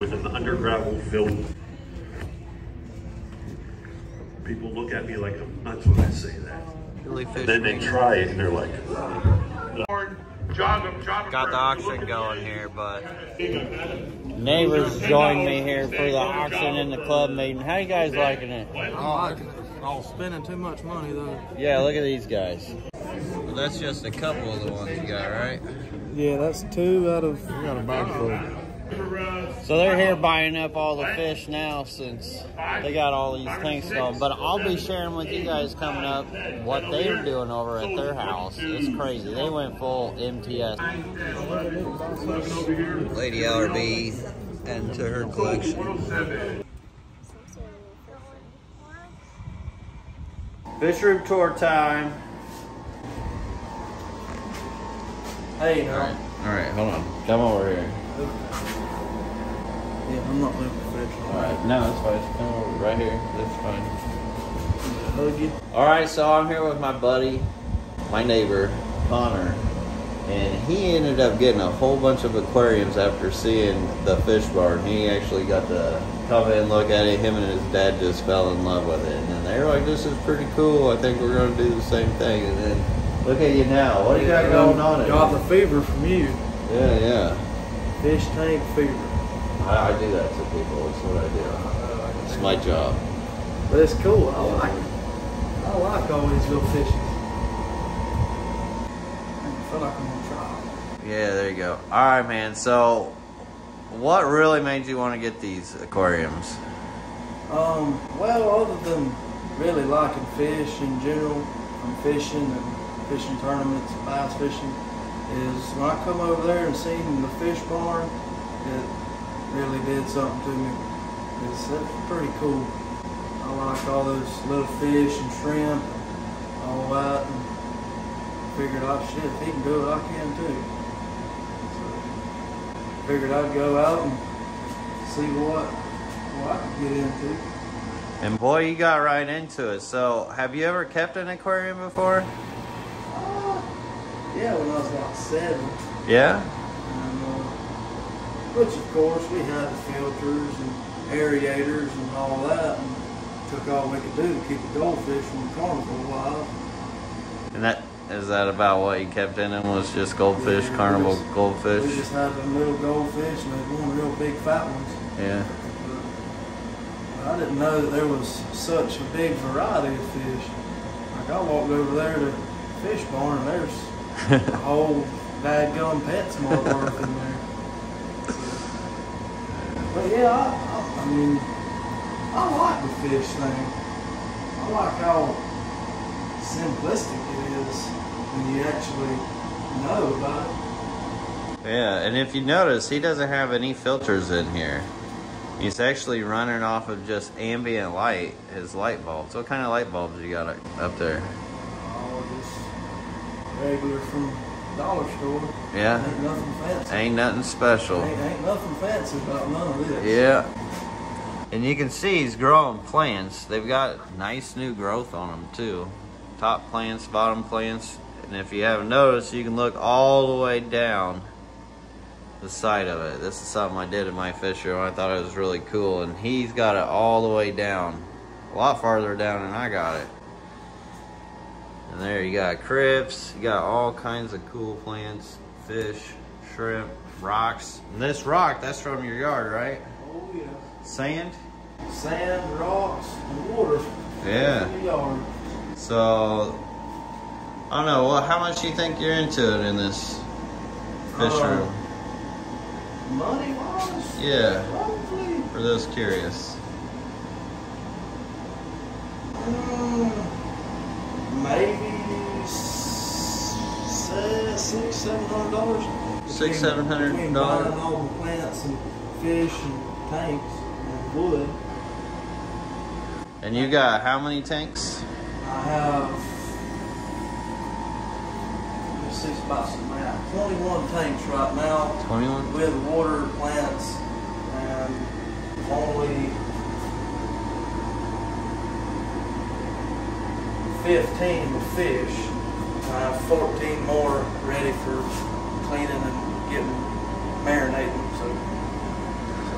with an undergravel film. People look at me like I'm nuts when I say that. Billy Fish. Then they try it and they're like, Got the auction going here, but neighbors joined me here for the auction in the club meeting. How you guys liking it? I like it. All spending too much money though. Yeah, look at these guys. Well, that's just a couple of the ones you got, right? Yeah, that's two out of. We got a bag full. So they're here buying up all the fish now since they got all these tanks going. But I'll be sharing with you guys coming up what they're doing over at their house. It's crazy. They went full MTS. Lady LRB and to her collection. Fish room tour time. Hey, All right, all right, hold on. Come over here. Yeah, I'm not no professional. All right, no, it's fine. Come right here. That's fine. Hug you. All right, so I'm here with my buddy, my neighbor, Connor, and he ended up getting a whole bunch of aquariums after seeing the fish barn. He actually got to come in, look at it. Him and his dad just fell in love with it, and then they were like, "This is pretty cool. I think we're gonna do the same thing." And then look at you now. What do you got going on? Got the fever from you. Yeah, yeah. Fish tank fever. I, I do that to people. It's what I do. It's my job. But it's cool. I like it. I like all these little fishes. I feel like I'm gonna try. Yeah, there you go. All right, man. So, what really made you want to get these aquariums? Um, well, other than really liking fish in general, from fishing and fishing tournaments, bass fishing, is when I come over there and seen the fish barn, it really did something to me. It's, pretty cool. I like all those little fish and shrimp and all that. And figured, oh shit, if he can do it, I can too. So, figured I'd go out and see what, what I could get into. And boy, you got right into it. So, have you ever kept an aquarium before? Uh, yeah, when I was about seven. Yeah. Which, of course, we had the filters and aerators and all that. And took all we could do to keep the goldfish from the carnival alive. And that is that about what you kept in them was just goldfish, Yeah, carnival just- goldfish. We just had them little goldfish and there's one real big fat ones. Yeah. But I didn't know that there was such a big variety of fish. Like I walked over there to fish barn and there's a whole dadgum PetSmart worth in there. But yeah, I, I, I mean, I like the fish thing. I like how simplistic it is when you actually know about it. Yeah, and if you notice, he doesn't have any filters in here. He's actually running off of just ambient light, his light bulbs. What kind of light bulbs you got up there? All just regular from dollar store. Yeah. Ain't nothing fancy. Ain't nothing special. Ain't, ain't nothing fancy about none of this. Yeah. And you can see he's growing plants. They've got nice new growth on them too. Top plants, bottom plants. And if you haven't noticed, you can look all the way down the side of it. This is something I did in my fish room. I thought it was really cool. And he's got it all the way down. A lot farther down than I got it. And there you got crypts, You got all kinds of cool plants. Fish, shrimp, rocks. And this rock, that's from your yard, right? Oh yeah. Sand? Sand, rocks, and water. Yeah. So, I don't know. Well, how much do you think you're into it in this fish Uh, room? Money wise. Yeah. Probably. For those curious. mm, maybe se- six, seven hundred dollars. Six, seven hundred dollars? All the plants and fish and tanks and wood. And you got how many tanks? I have let's see about. Twenty-one tanks right now 21? with water plants and only fifteen with fish. I have fourteen more ready for cleaning and getting marinating. So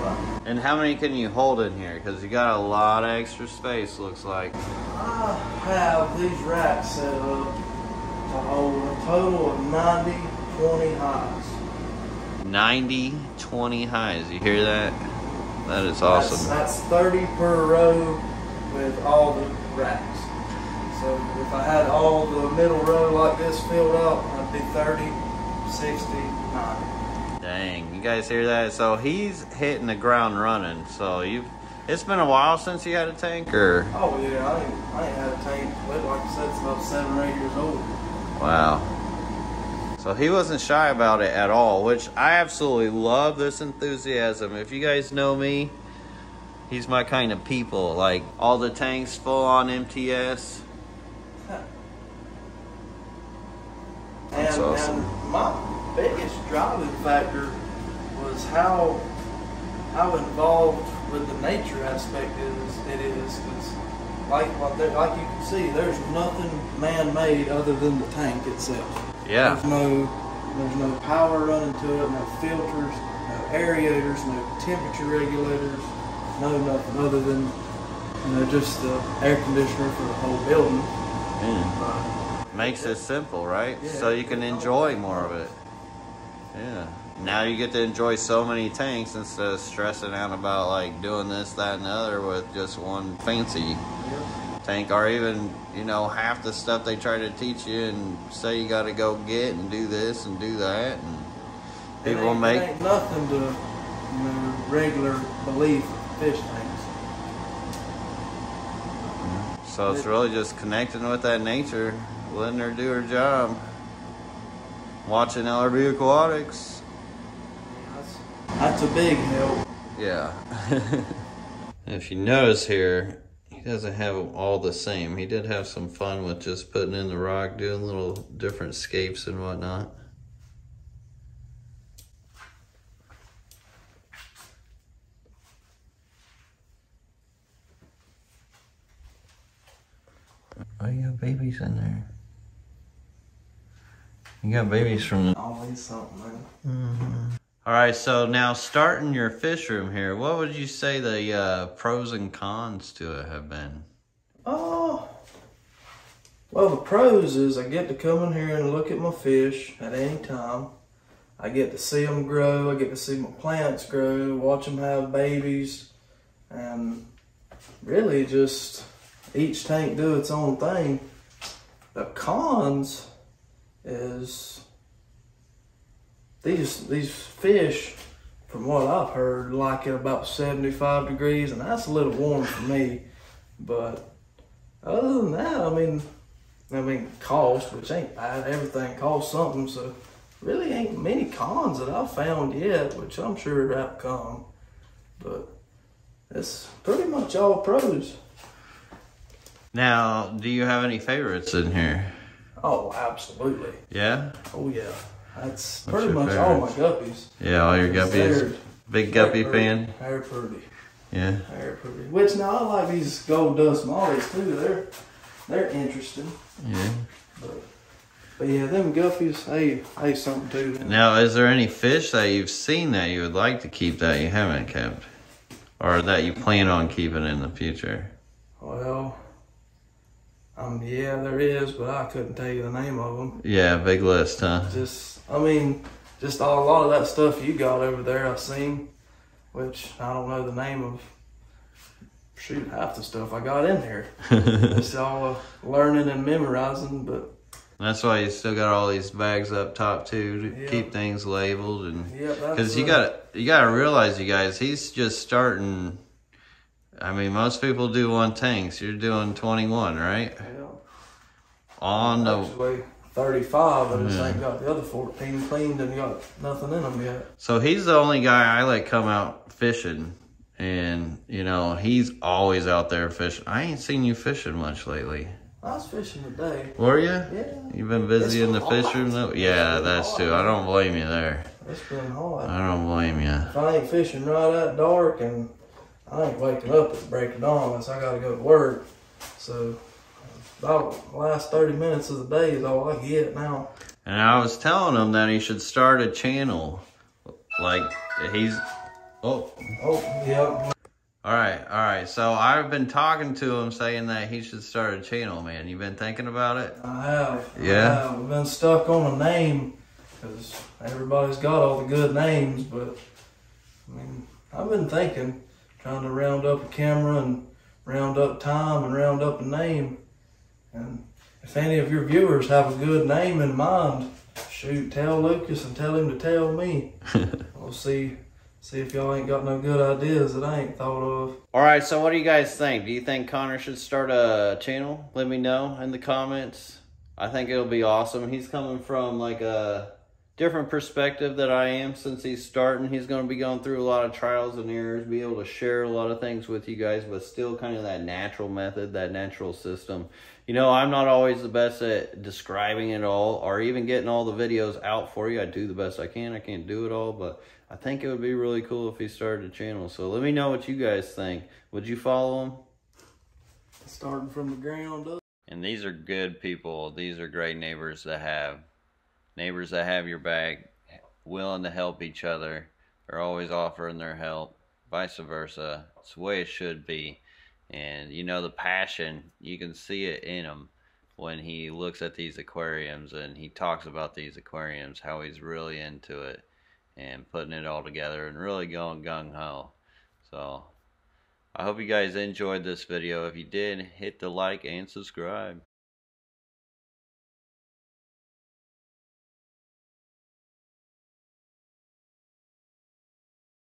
Right. And how many can you hold in here? Because you got a lot of extra space, looks like. I have these racks set up to hold a total of 90, 20 highs. 90, 20 highs. You hear that? That is That's, awesome. that's 30 per row with all the racks. So if I had all the middle row like this filled up, I'd be 30, 60, 90. Dang, you guys hear that? So he's hitting the ground running. So you've it's been a while since you had a tank, or Oh yeah, I ain't, I ain't had a tank, but like I said, it's about seven or eight years old. wow. So he wasn't shy about it at all, which I absolutely love this enthusiasm. If you guys know me, he's my kind of people. Like all the tanks full on MTS. And, That's awesome. and my biggest driving factor was how how involved with the nature aspect is it is because like like, there, like you can see, there's nothing man-made other than the tank itself. Yeah. There's no there's no power running to it, no filters, no aerators, no temperature regulators, no nothing other than you know just the air conditioner for the whole building. Man. But Makes it simple, right? Yeah. So you can enjoy more of it. Yeah. Now you get to enjoy so many tanks instead of stressing out about like doing this, that, and the other with just one fancy yeah. tank, or even you know half the stuff they try to teach you and say you got to go get and do this and do that, and It people ain't, make it ain't nothing to you know regular belief fish tanks. so it's really just connecting with that nature, letting her do her job, watching LRB Aquatics. That's, that's a big help. Yeah. if you notice here, he doesn't have all the same. He did have some fun with just putting in the rock, doing little different scapes and whatnot. Oh, you got babies in there. You got babies from the Always something, man. all right, so now starting your fish room here, what would you say the uh, pros and cons to it have been? Oh, well, the pros is I get to come in here and look at my fish at any time. I get to see them grow. I get to see my plants grow, watch them have babies, and really just each tank do its own thing. The cons is these these fish, from what I've heard, like it about 75 degrees, and that's a little warm for me. But other than that, I mean, I mean, cost, which ain't bad. Everything costs something, so really ain't many cons that I've found yet, which I'm sure that come. But it's pretty much all pros. Now, do you have any favorites in here? Oh, absolutely. Yeah? Oh yeah, that's What's pretty much all my guppies. Yeah, all your guppies. Big guppy fan. They're pretty. Yeah. They're pretty. Which now I like these gold dust mollies too. They're they're interesting. Yeah. But, but yeah, them guppies, hey, hey, something too. Now, is there any fish that you've seen that you would like to keep that you haven't kept? Or that you plan on keeping in the future? Well, um, yeah, there is, but I couldn't tell you the name of them. Yeah, big list, huh? Just, I mean, just all, a lot of that stuff you got over there, I've seen, which I don't know the name of. Shoot, half the stuff I got in here. It's all uh, learning and memorizing, but That's why you still got all these bags up top too to Yeah. keep things labeled and because you uh, got you got to realize you guys he's just starting. I mean, most people do one tanks. You're doing 21, right? Yeah. On the Actually, 35, I just Yeah. ain't got the other 14 cleaned and got nothing in them yet. so he's the only guy I let come out fishing, and you know he's always out there fishing. I ain't seen you fishing much lately. I was fishing today. Were you? Yeah, You've been busy It's in the fish room though? Yeah, that's hot. true. I don't blame you there. it's been hot. I don't blame you. If I ain't fishing right at dark and I ain't waking up at break of dawn unless I gotta go to work. So about the last 30 minutes of the day is all I get now. And I was telling him that he should start a channel. Like he's Oh, Oh, yep. all right, all right. So I've been talking to him saying that he should start a channel, man. You've been thinking about it? I have. I Yeah? have. We've been stuck on a name because everybody's got all the good names, but I mean, I've been thinking, trying to round up a camera and round up time and round up a name. And if any of your viewers have a good name in mind, shoot, tell Lucas and tell him to tell me. we'll see. See if y'all ain't got no good ideas that I ain't thought of. All right, so what do you guys think? Do you think Connor should start a channel? Let me know in the comments. I think it'll be awesome. He's coming from like a different perspective that I am since he's starting. He's going to be going through a lot of trials and errors, be able to share a lot of things with you guys, but still kind of that natural method, that natural system. You know, I'm not always the best at describing it all or even getting all the videos out for you. I do the best I can. I can't do it all, but I think it would be really cool if he started a channel. So let me know what you guys think. Would you follow him? Starting from the ground up. And these are good people. These are great neighbors to have. Neighbors that have your back, willing to help each other. They're always offering their help, vice versa. It's the way it should be. And you know, the passion, you can see it in him when he looks at these aquariums and he talks about these aquariums, how he's really into it and putting it all together and really going gung ho. So, I hope you guys enjoyed this video. If you did, hit the like and subscribe.